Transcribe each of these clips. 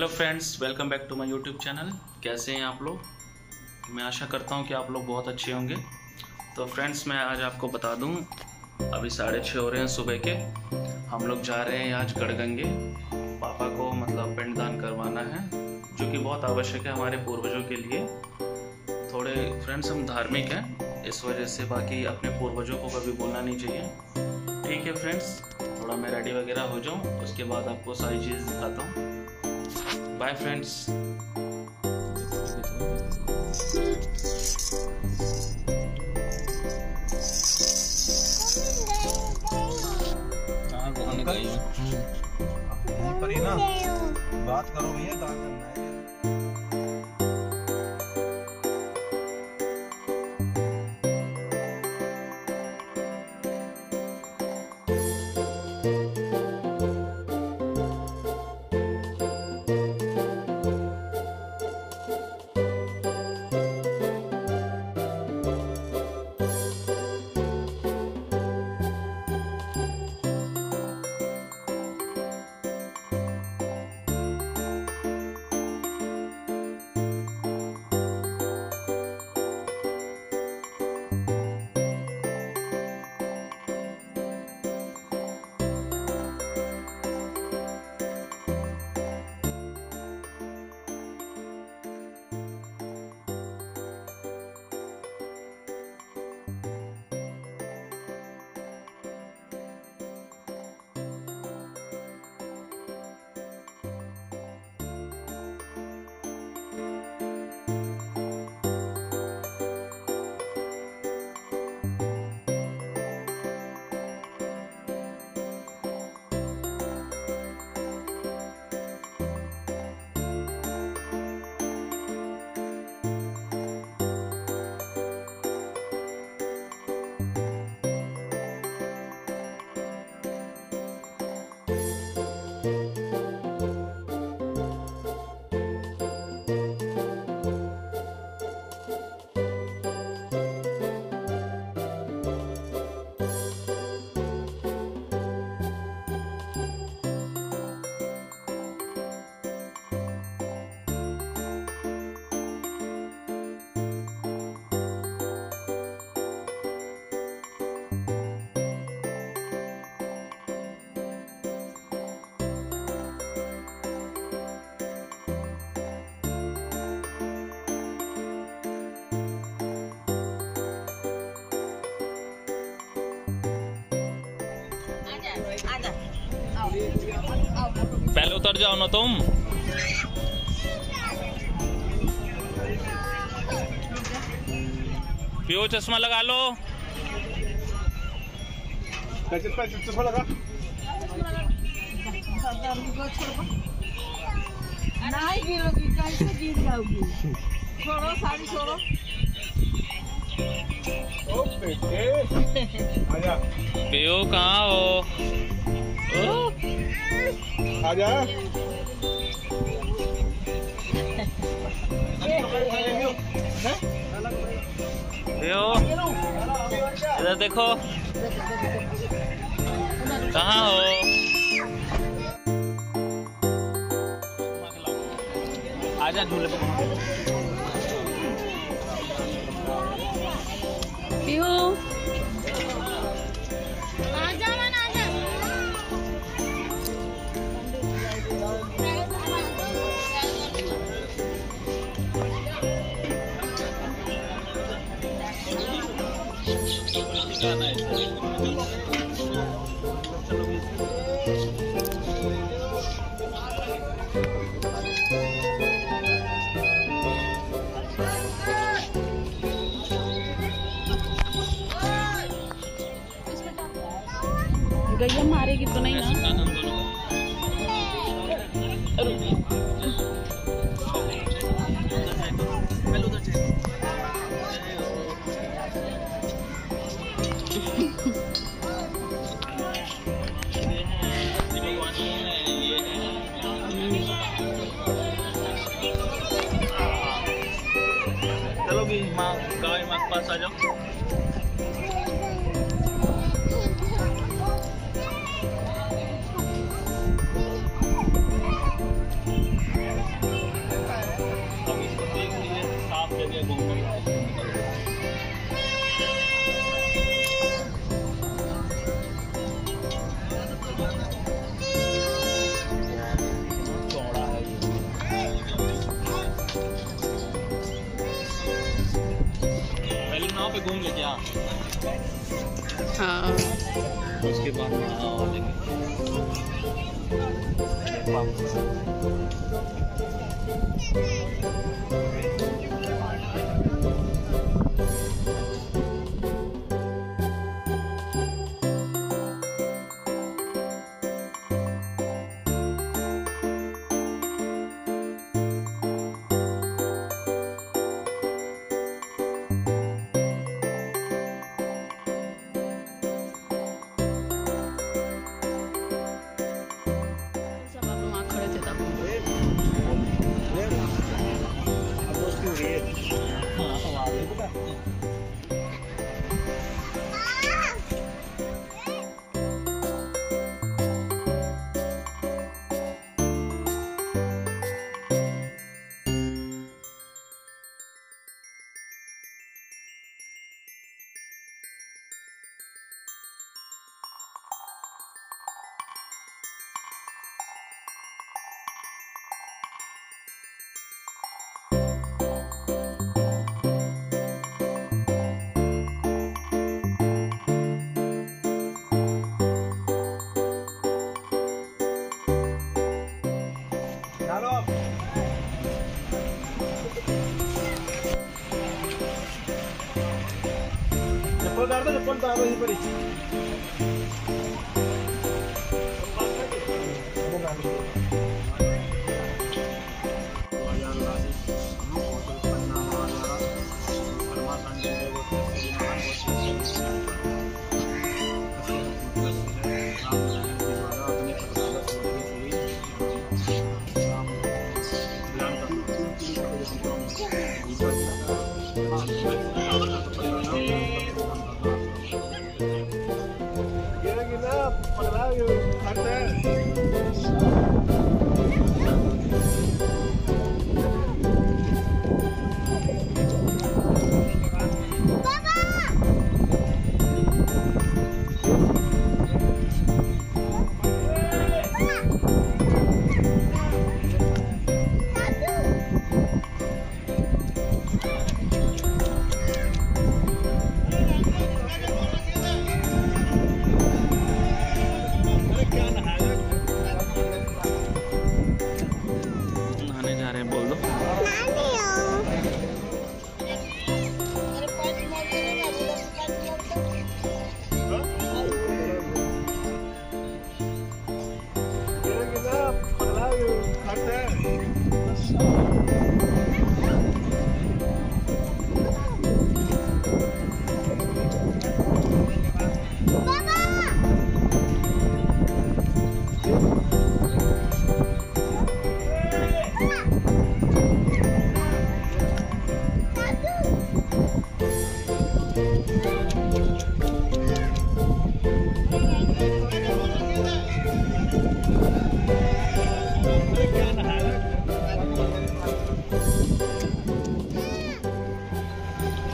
Hello friends welcome back to my YouTube channel कैसे हैं आप लोग? मैं आशा करता हूँ कि आप लोग बहुत अच्छे होंगे। तो फ्रेंड्स मैं आज आपको बता दूँ, अभी साढ़े छः हो रहे हैं सुबह के। हम लोग जा रहे हैं आज गढ़गंगे। पापा को मतलब पिंडदान करवाना है, जो कि बहुत आवश्यक है हमारे पूर्वजों के लिए। थोड़े फ्रेंड्स हम धार्मिक हैं, इस वजह से बाकी अपने पूर्वजों को कभी बोलना नहीं चाहिए। ठीक है फ्रेंड्स थोड़ा मैं रेडी वगैरह हो जाऊँ, उसके बाद आपको सारी चीज़ दिखाता हूँ। बाय फ्रेंड्स पर ही ना? बात करो भैया कहाँ करना है? उतर जाओ ना तुम। पियो चश्मा लगा लो। चश्मा छोड़ो छोड़ो आजा पियो कहाँ हो? आजा इधर देखो। कहाँ हो? आजा झूले पे। 再来 चलोगी माँ गाय माँ के पास हाँ। उसके बाद वहाँ और उतार दो यहीं पर ही गिरा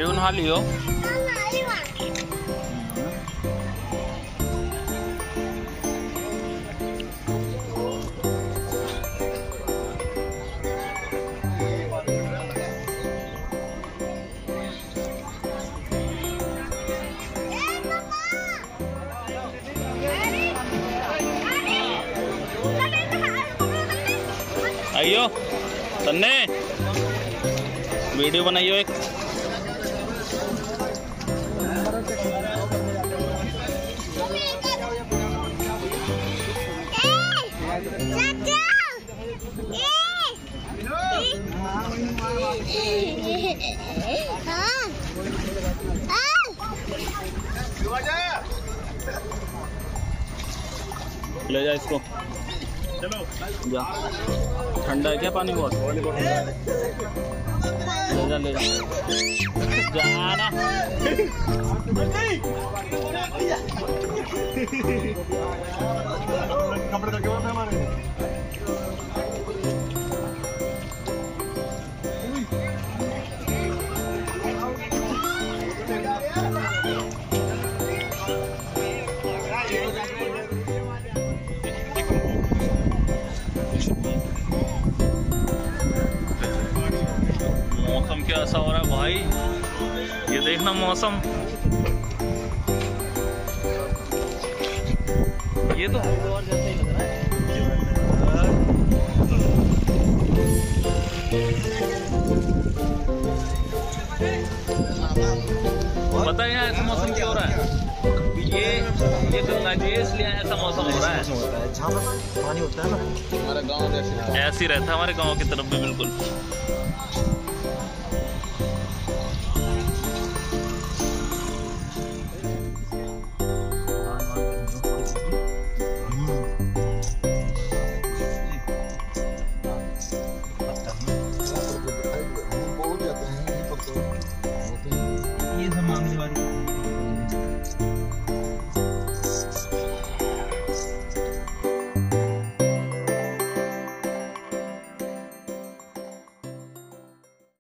क्यों नहा लियो आइयो तन्ने वीडियो बनाइयो एक ले जा इसको। चलो जा। ठंडा है क्या पानी बहुत? ले जा ले जा। जाना ऐसा ये मौसम। ये तो और जैसे ही लग रहा है। पता है ऐसा मौसम क्यों हो रहा है? ये ये गंगा जी इसलिए ऐसा मौसम हो रहा है। है पानी होता है ना। ऐसे ही रहता है हमारे गाँव की तरफ़ भी बिल्कुल।